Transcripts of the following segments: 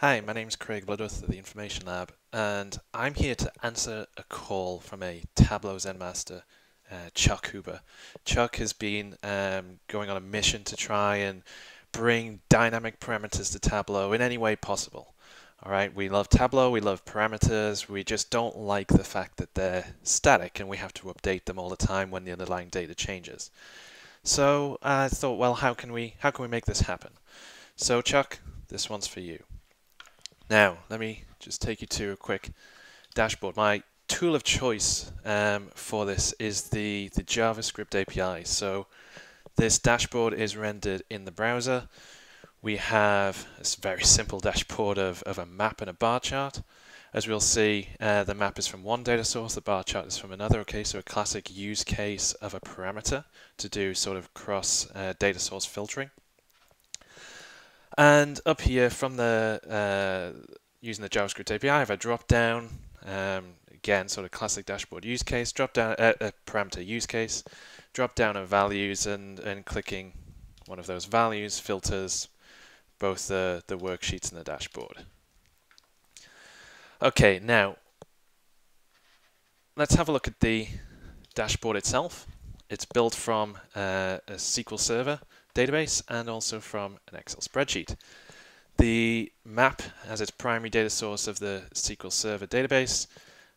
Hi, my name is Craig Bloodworth of the Information Lab, and I'm here to answer a call from a Tableau Zen master, uh, Chuck Huber. Chuck has been um, going on a mission to try and bring dynamic parameters to Tableau in any way possible. All right, we love Tableau, we love parameters, we just don't like the fact that they're static and we have to update them all the time when the underlying data changes. So I thought, well, how can we how can we make this happen? So Chuck, this one's for you. Now, let me just take you to a quick dashboard. My tool of choice um, for this is the, the JavaScript API. So this dashboard is rendered in the browser. We have this very simple dashboard of, of a map and a bar chart. As we'll see, uh, the map is from one data source, the bar chart is from another. Okay, so a classic use case of a parameter to do sort of cross uh, data source filtering. And up here from the uh, using the JavaScript API, I have a drop down. Um, again, sort of classic dashboard use case. Drop down uh, a parameter use case. Drop down of values and and clicking one of those values filters both the the worksheets and the dashboard. Okay, now let's have a look at the dashboard itself. It's built from uh, a SQL Server database and also from an Excel spreadsheet. The map has its primary data source of the SQL Server database.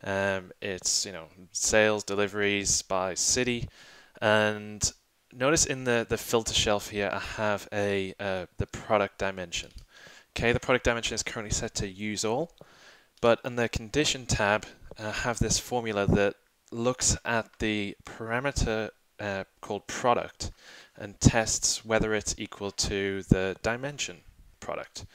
Um, it's you know sales, deliveries by city, and notice in the the filter shelf here I have a uh, the product dimension. Okay, the product dimension is currently set to use all, but in the condition tab I have this formula that looks at the parameter uh, called product and tests whether it's equal to the dimension product.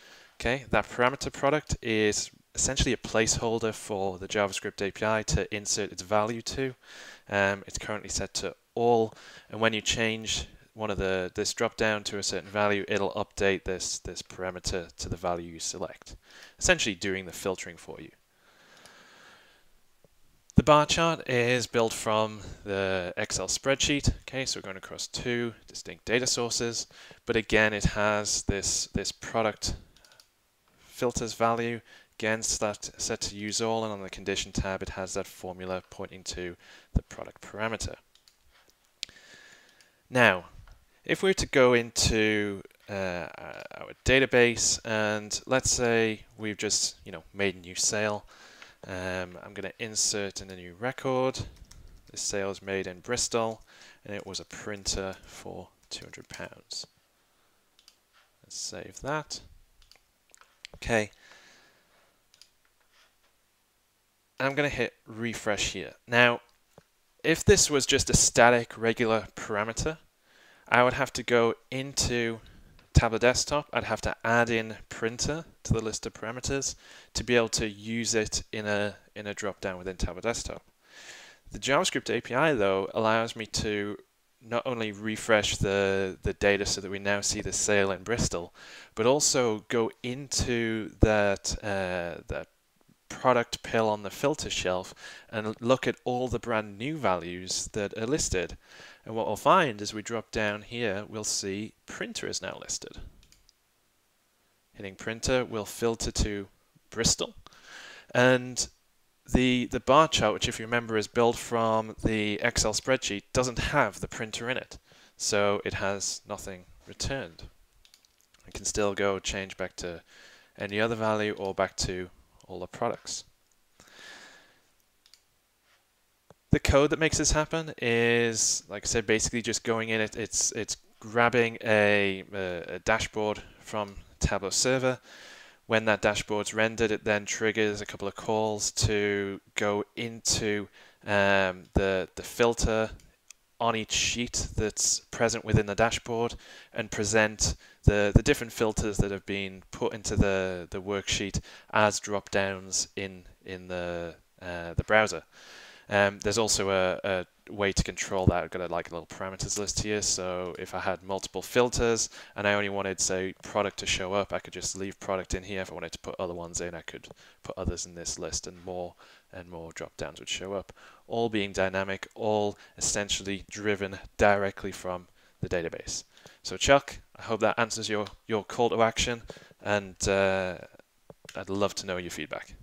Okay, that parameter product is essentially a placeholder for the JavaScript API to insert its value to. Um, it's currently set to all, and when you change one of the this drop down to a certain value, it'll update this this parameter to the value you select, essentially doing the filtering for you. The bar chart is built from the Excel spreadsheet. Okay, so we're going across two distinct data sources, but again, it has this, this product filters value, again set, set to use all, and on the condition tab, it has that formula pointing to the product parameter. Now, if we were to go into uh, our database and let's say we've just you know made a new sale um, I'm going to insert in a new record. This sale was made in Bristol and it was a printer for £200. Let's save that. Okay. I'm going to hit refresh here. Now, if this was just a static regular parameter, I would have to go into Tableau Desktop, I'd have to add in printer to the list of parameters to be able to use it in a in a drop down within Tableau Desktop. The JavaScript API though allows me to not only refresh the the data so that we now see the sale in Bristol, but also go into that uh, that product pill on the filter shelf and look at all the brand new values that are listed. And what we'll find as we drop down here, we'll see printer is now listed. Hitting printer will filter to Bristol. And the, the bar chart, which if you remember is built from the Excel spreadsheet, doesn't have the printer in it. So it has nothing returned. I can still go change back to any other value or back to all the products. The code that makes this happen is, like I said, basically just going in. It, it's it's grabbing a, a, a dashboard from Tableau Server. When that dashboard's rendered, it then triggers a couple of calls to go into um, the the filter on each sheet that's present within the dashboard and present the, the different filters that have been put into the, the worksheet as drop downs in, in the, uh, the browser. Um, there's also a, a, way to control that. I've got a, like a little parameters list here. So if I had multiple filters and I only wanted, say, product to show up, I could just leave product in here. If I wanted to put other ones in, I could put others in this list and more and more drop downs would show up. All being dynamic, all essentially driven directly from the database. So Chuck, I hope that answers your, your call to action and uh, I'd love to know your feedback.